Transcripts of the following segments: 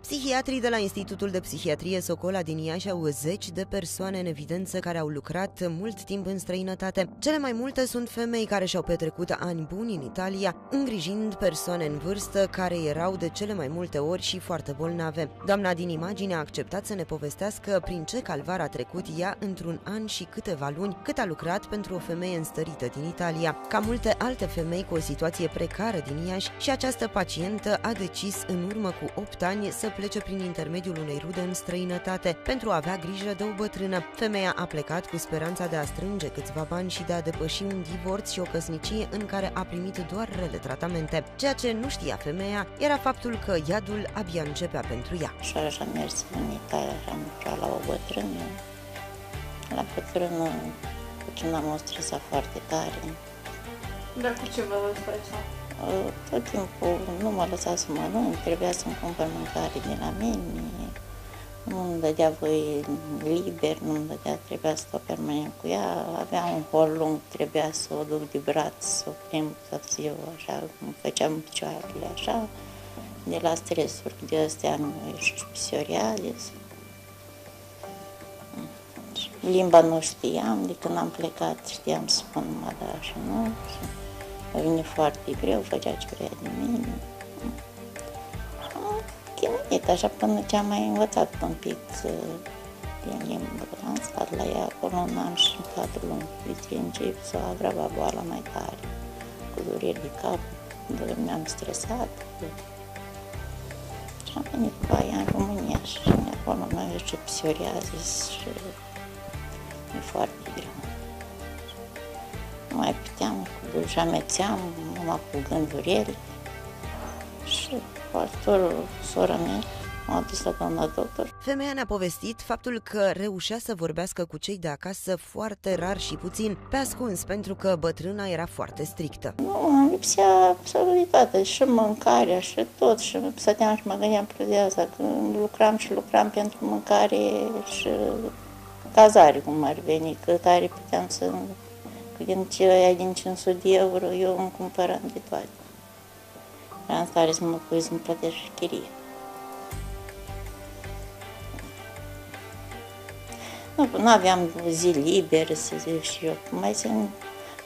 Psihiatrii de la Institutul de Psihiatrie Socola din Iași au zeci de persoane în evidență care au lucrat mult timp în străinătate. Cele mai multe sunt femei care și-au petrecut ani buni în Italia, îngrijind persoane în vârstă care erau de cele mai multe ori și foarte bolnave. Doamna din imagine a acceptat să ne povestească prin ce calvar a trecut ea într-un an și câteva luni cât a lucrat pentru o femeie înstărită din Italia. Ca multe alte femei cu o situație precară din Iași și această pacientă a decis în urmă cu 8 ani să plece prin intermediul unei rude în străinătate pentru a avea grijă de o bătrână. Femeia a plecat cu speranța de a strânge câțiva bani și de a depăși un divorț și o căsnicie în care a primit doar rele tratamente. Ceea ce nu știa femeia era faptul că iadul abia începea pentru ea. Și așa am mers în Italia, am lucrat la o bătrână. La bătrână, cu ce m-am stresat foarte tare. Dar cu ce vă stresa? Tot timpul nu mă lăsa să mănânc, trebuia să-mi cumpăr mâncare de la mine, nu îmi dădea voi liber, nu îmi dădea, trebuia să stau permanent cu ea, avea un hol lung, trebuia să o duc de braț, să o plimb tot ziua, așa, îmi făceam picioarele așa, de la stresuri de astea am și psoriasis. Limba nu știam, de când am plecat știam să spun numai da și nu. Și a venit foarte greu, făcea ce vrea de mine. Am chinuit așa până ce am mai învățat un pic uh, din limbă. Am stat la ea acolo un an și patru luni. Deci încep să agrava boala mai tare, cu dureri de cap, dormeam stresat. Și am venit cu aia în România și acolo mai și psoriazis și e foarte greu. Nu mai puteam și amețeam, numai cu gândurile. Și pastorul, sora mea, m-a dus la doamna doctor. Femeia ne-a povestit faptul că reușea să vorbească cu cei de acasă foarte rar și puțin, pe ascuns, pentru că bătrâna era foarte strictă. Nu, îmi lipsea absolutitate, și mâncarea, și tot, și stăteam și mă gândeam pe asta, că lucram și lucram pentru mâncare și cazare, cum ar veni, că tare puteam să din ce aia din 500 de euro, eu îmi cumpăram de toate. Am stare să mă pui să-mi plătesc și chirie. Nu, nu aveam zi liberă, să zic și eu. Mai sunt,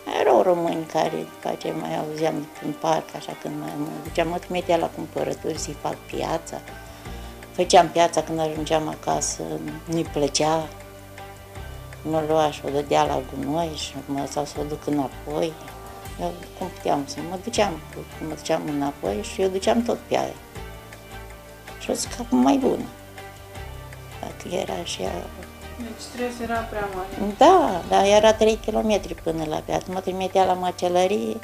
mai erau români care după aceea mai auzeam de prin parc, așa când mai mă duceam, mă trimitea la cumpărături să-i fac piața. Făceam piața când ajungeam acasă, nu-i plăcea, mă lua și o dădea la gunoi și mă lăsa să o duc înapoi. Eu cum puteam să mă duceam, mă duceam înapoi și eu duceam tot pe aia. Și o zic acum mai bună. Dacă era și ea... Deci stresul era prea mare. Da, da, era 3 km până la piață. Mă trimitea la măcelărie,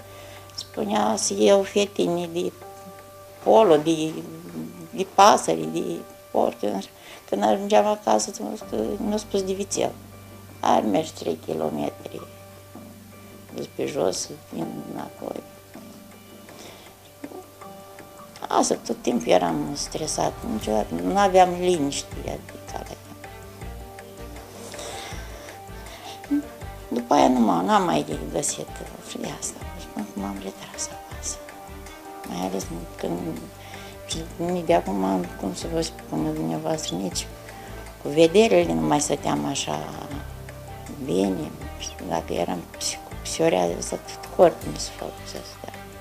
spunea să iau fetini de polo, de, de pasări, de porci. Când ajungeam acasă, mi-a spus de vițel. Ar merge 3 km dus pe jos, vin înapoi. Asta, tot timpul eram stresat, niciodată, nu aveam liniște, adică alea. După aia nu m-am mai găsit și de asta, deci m-am retras acasă. Mai ales când nici de acum, cum să vă spun dumneavoastră, nici cu vederile nu mai stăteam așa bine, dacă eram psioriază, corpul nu se folosesc.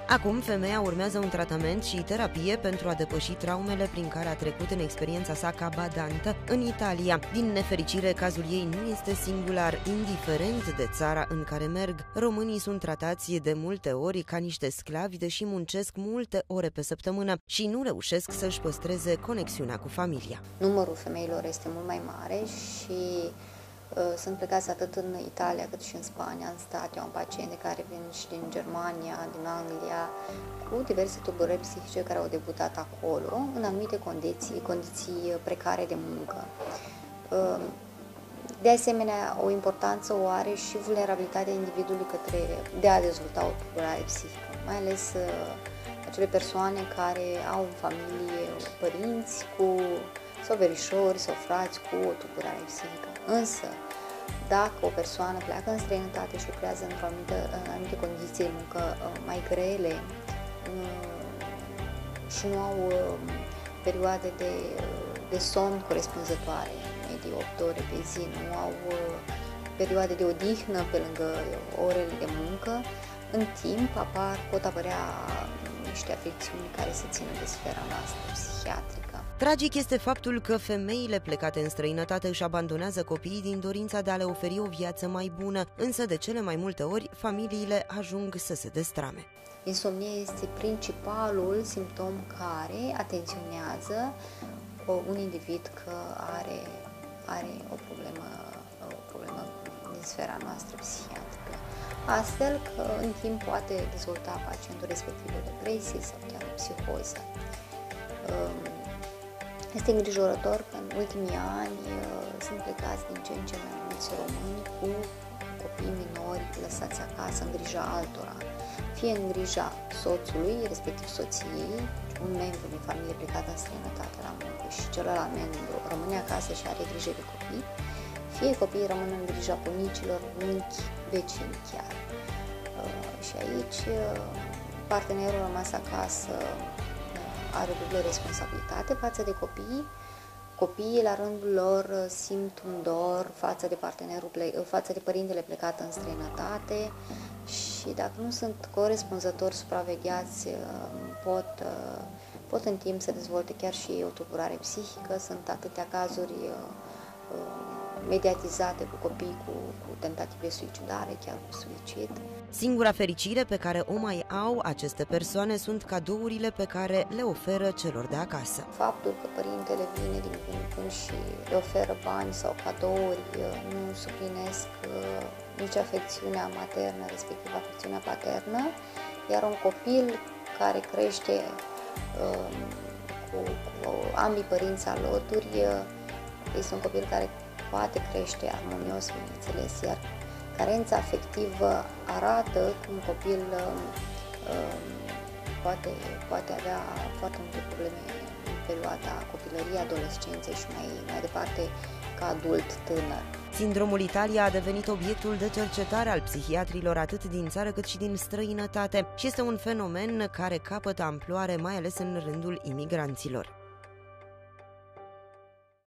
Acum, femeia urmează un tratament și terapie pentru a depăși traumele prin care a trecut în experiența sa ca badantă în Italia. Din nefericire, cazul ei nu este singular. Indiferent de țara în care merg, românii sunt tratați de multe ori ca niște sclavi, deși muncesc multe ore pe săptămână și nu reușesc să-și păstreze conexiunea cu familia. Numărul femeilor este mult mai mare și Uh, sunt plecați atât în Italia cât și în Spania, în stat. Eu am paciente care vin și din Germania, din Anglia, cu diverse tulburări psihice care au debutat acolo, în anumite condiții, condiții precare de muncă. Uh, de asemenea, o importanță o are și vulnerabilitatea individului către de a dezvolta o tulburare psihică, mai ales uh, acele persoane care au în familie părinți cu sau verișori sau frați cu o tulburare psihică. Însă, dacă o persoană pleacă în străinătate și lucrează într-o anumită, în anumite condiții de muncă uh, mai grele uh, și nu au uh, perioade de, de somn corespunzătoare, medii 8 ore pe zi, nu au perioade de odihnă pe lângă orele de muncă, în timp apar, pot apărea niște afecțiuni care se țină de sfera noastră psihiatrică. Tragic este faptul că femeile plecate în străinătate își abandonează copiii din dorința de a le oferi o viață mai bună, însă de cele mai multe ori familiile ajung să se destrame. Insomnia este principalul simptom care atenționează un individ că are, are o problemă, o problemă din sfera noastră psihiatrică. Astfel că în timp poate dezvolta pacientul respectiv o depresie sau chiar o psihoză. Um, este îngrijorător că în ultimii ani uh, sunt plecați din ce în ce mai mulți români cu copii minori lăsați acasă în grija altora, fie în grija soțului, respectiv soției, un membru din familie plecat în străinătate la muncă și celălalt membru rămâne acasă și are grijă de copii, fie copiii rămân în grija bunicilor, unchi, vecini chiar. Uh, și aici uh, partenerul rămas acasă uh, are dublă responsabilitate față de copii. Copiii, la rândul lor, simt un dor față de partenerul, față de părintele plecat în străinătate și dacă nu sunt corespunzători supravegheați, pot, pot în timp să dezvolte chiar și o tulburare psihică. Sunt atâtea cazuri mediatizate cu copii cu, cu tentative suicidare, chiar cu suicid. Singura fericire pe care o mai au aceste persoane sunt cadourile pe care le oferă celor de acasă. Faptul că părintele vine din când în când și le oferă bani sau cadouri nu suplinesc uh, nici afecțiunea maternă, respectiv afecțiunea paternă, iar un copil care crește um, cu, cu ambii părinți alături uh, este un copil care poate crește armonios, bineînțeles, iar carența afectivă arată că un copil uh, poate, poate avea foarte multe probleme în perioada copilăriei, adolescenței și mai, mai departe ca adult tânăr. Sindromul Italia a devenit obiectul de cercetare al psihiatrilor atât din țară cât și din străinătate și este un fenomen care capătă amploare mai ales în rândul imigranților.